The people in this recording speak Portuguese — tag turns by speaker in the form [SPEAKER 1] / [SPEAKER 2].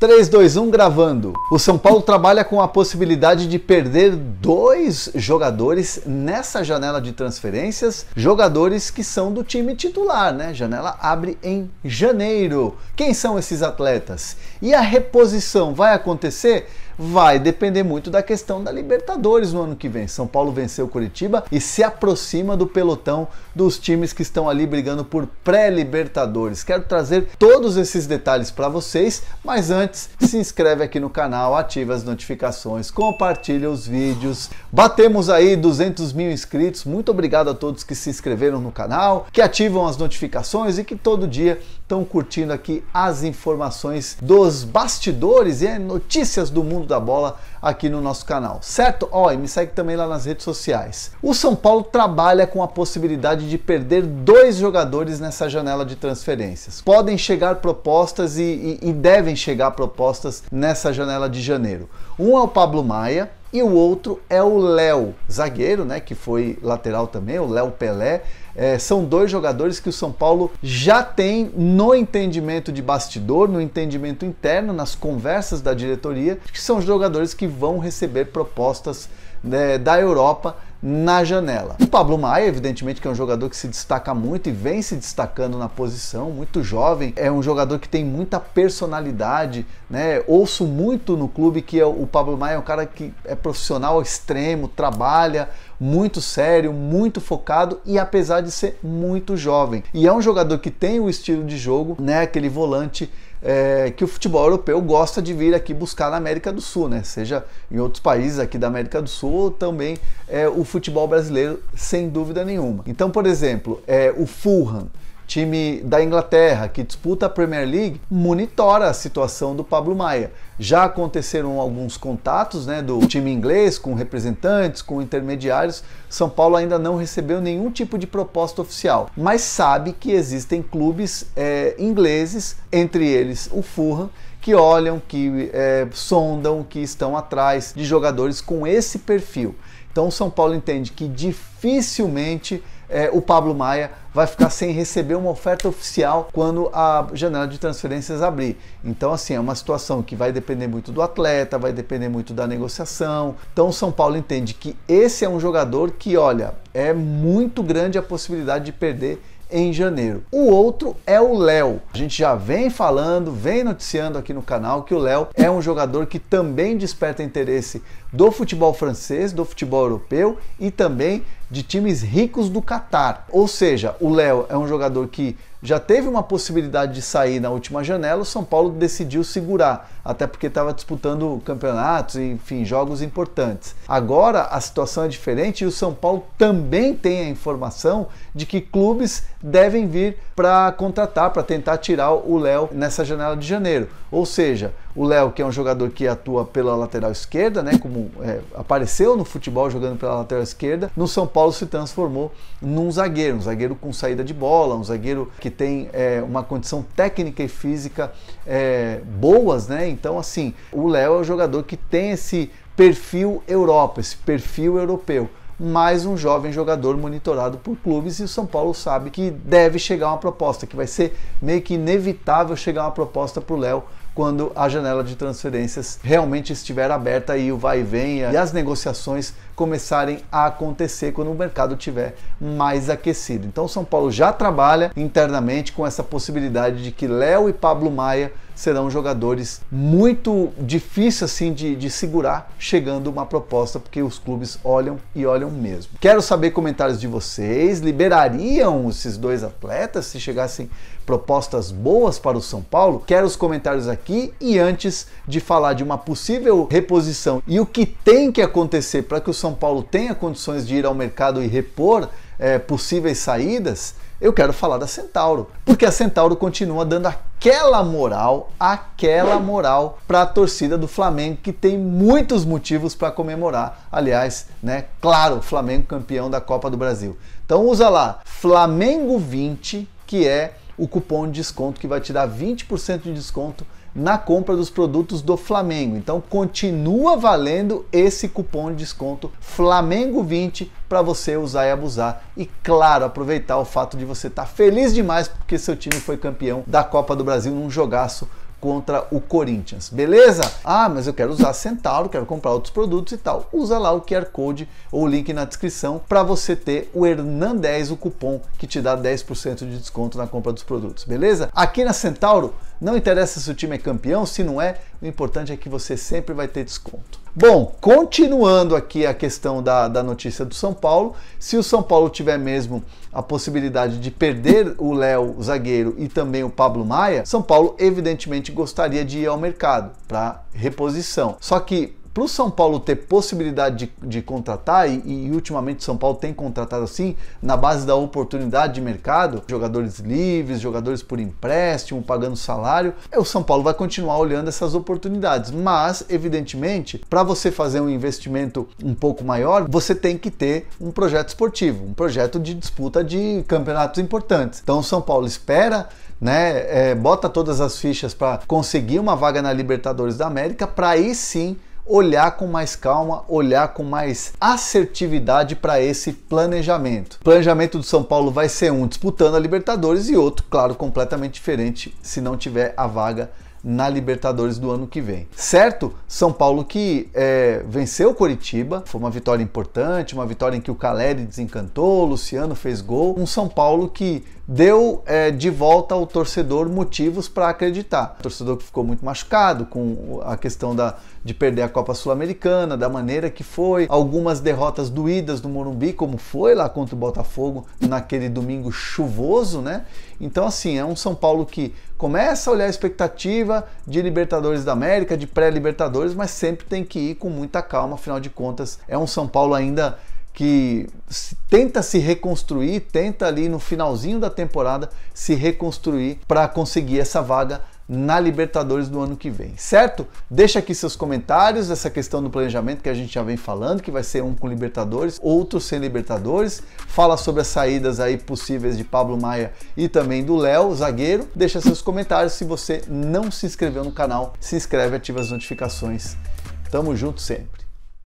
[SPEAKER 1] 3, 2, 1 gravando. O São Paulo trabalha com a possibilidade de perder dois jogadores nessa janela de transferências, jogadores que são do time titular, né? Janela abre em janeiro. Quem são esses atletas? E a reposição vai acontecer? Vai depender muito da questão da Libertadores no ano que vem. São Paulo venceu Curitiba e se aproxima do pelotão dos times que estão ali brigando por pré-Libertadores. Quero trazer todos esses detalhes para vocês, mas antes se inscreve aqui no canal, ativa as notificações, compartilha os vídeos. Batemos aí 200 mil inscritos. Muito obrigado a todos que se inscreveram no canal, que ativam as notificações e que todo dia estão curtindo aqui as informações dos bastidores e notícias do mundo da bola aqui no nosso canal, certo? Ó, oh, e me segue também lá nas redes sociais. O São Paulo trabalha com a possibilidade de perder dois jogadores nessa janela de transferências. Podem chegar propostas e, e, e devem chegar propostas nessa janela de janeiro. Um é o Pablo Maia, e o outro é o Léo, zagueiro, né, que foi lateral também, o Léo Pelé. É, são dois jogadores que o São Paulo já tem no entendimento de bastidor, no entendimento interno, nas conversas da diretoria, que são jogadores que vão receber propostas né, da Europa na janela. O Pablo Maia, evidentemente, que é um jogador que se destaca muito e vem se destacando na posição, muito jovem, é um jogador que tem muita personalidade, né? Ouço muito no clube que é o Pablo Maia é um cara que é profissional extremo, trabalha muito sério, muito focado e apesar de ser muito jovem. E é um jogador que tem o estilo de jogo, né? Aquele volante é, que o futebol europeu gosta de vir aqui buscar na América do Sul, né? Seja em outros países aqui da América do Sul ou também é, o futebol brasileiro, sem dúvida nenhuma. Então, por exemplo, é, o Fulham time da Inglaterra que disputa a Premier League monitora a situação do Pablo Maia. Já aconteceram alguns contatos né, do time inglês com representantes, com intermediários. São Paulo ainda não recebeu nenhum tipo de proposta oficial, mas sabe que existem clubes é, ingleses, entre eles o Fulham, que olham, que é, sondam, que estão atrás de jogadores com esse perfil. Então São Paulo entende que dificilmente é, o Pablo Maia vai ficar sem receber uma oferta oficial quando a janela de transferências abrir. Então, assim, é uma situação que vai depender muito do atleta, vai depender muito da negociação. Então, o São Paulo entende que esse é um jogador que, olha, é muito grande a possibilidade de perder em janeiro. O outro é o Léo. A gente já vem falando, vem noticiando aqui no canal que o Léo é um jogador que também desperta interesse do futebol francês, do futebol europeu e também de times ricos do Catar. Ou seja, o Léo é um jogador que já teve uma possibilidade de sair na última janela, o São Paulo decidiu segurar, até porque estava disputando campeonatos, enfim, jogos importantes. Agora a situação é diferente e o São Paulo também tem a informação de que clubes devem vir para contratar, para tentar tirar o Léo nessa janela de janeiro. Ou seja, o Léo, que é um jogador que atua pela lateral esquerda, né, como é, apareceu no futebol jogando pela lateral esquerda, no São Paulo se transformou num zagueiro, um zagueiro com saída de bola, um zagueiro que tem é, uma condição técnica e física é, boas, né? Então, assim, o Léo é um jogador que tem esse perfil Europa, esse perfil europeu mais um jovem jogador monitorado por clubes e o São Paulo sabe que deve chegar uma proposta, que vai ser meio que inevitável chegar uma proposta para o Léo quando a janela de transferências realmente estiver aberta e o vai e vem e as negociações começarem a acontecer quando o mercado estiver mais aquecido. Então, São Paulo já trabalha internamente com essa possibilidade de que Léo e Pablo Maia serão jogadores muito difíceis assim de, de segurar chegando uma proposta, porque os clubes olham e olham mesmo. Quero saber comentários de vocês. Liberariam esses dois atletas se chegassem propostas boas para o São Paulo? Quero os comentários aqui e antes de falar de uma possível reposição e o que tem que acontecer para que o São são Paulo tenha condições de ir ao mercado e repor é, possíveis saídas, eu quero falar da Centauro, porque a Centauro continua dando aquela moral, aquela moral para a torcida do Flamengo que tem muitos motivos para comemorar. Aliás, né? Claro, Flamengo campeão da Copa do Brasil. Então usa lá Flamengo 20, que é o cupom de desconto que vai te dar 20% de desconto na compra dos produtos do Flamengo. Então continua valendo esse cupom de desconto Flamengo20 para você usar e abusar. E claro, aproveitar o fato de você estar tá feliz demais porque seu time foi campeão da Copa do Brasil num jogaço contra o Corinthians, beleza? Ah, mas eu quero usar Centauro, quero comprar outros produtos e tal. Usa lá o QR Code ou o link na descrição para você ter o Hernan10, o cupom que te dá 10% de desconto na compra dos produtos, beleza? Aqui na Centauro, não interessa se o time é campeão, se não é, o importante é que você sempre vai ter desconto. Bom, continuando aqui a questão da, da notícia do São Paulo, se o São Paulo tiver mesmo a possibilidade de perder o Léo, zagueiro, e também o Pablo Maia, São Paulo evidentemente gostaria de ir ao mercado para reposição. Só que para o São Paulo ter possibilidade de, de contratar, e, e, ultimamente o São Paulo tem contratado assim, na base da oportunidade de mercado, jogadores livres, jogadores por empréstimo, pagando salário, é, o São Paulo vai continuar olhando essas oportunidades. Mas, evidentemente, para você fazer um investimento um pouco maior, você tem que ter um projeto esportivo, um projeto de disputa de campeonatos importantes. Então o São Paulo espera né, é, bota todas as fichas para conseguir uma vaga na Libertadores da América, para aí sim olhar com mais calma, olhar com mais assertividade para esse planejamento. O planejamento do São Paulo vai ser um disputando a Libertadores e outro, claro, completamente diferente se não tiver a vaga na Libertadores do ano que vem. Certo? São Paulo que é, venceu o Coritiba, foi uma vitória importante, uma vitória em que o Caleri desencantou, o Luciano fez gol. Um São Paulo que deu é, de volta ao torcedor motivos para acreditar. O torcedor que ficou muito machucado com a questão da, de perder a Copa Sul-Americana, da maneira que foi, algumas derrotas doídas do Morumbi, como foi lá contra o Botafogo naquele domingo chuvoso, né? Então, assim, é um São Paulo que começa a olhar a expectativa de Libertadores da América, de pré-Libertadores, mas sempre tem que ir com muita calma, afinal de contas, é um São Paulo ainda que tenta se reconstruir, tenta ali no finalzinho da temporada se reconstruir para conseguir essa vaga na Libertadores do ano que vem, certo? Deixa aqui seus comentários, essa questão do planejamento que a gente já vem falando, que vai ser um com Libertadores, outro sem Libertadores. Fala sobre as saídas aí possíveis de Pablo Maia e também do Léo, zagueiro. Deixa seus comentários. Se você não se inscreveu no canal, se inscreve, ativa as notificações. Tamo junto sempre.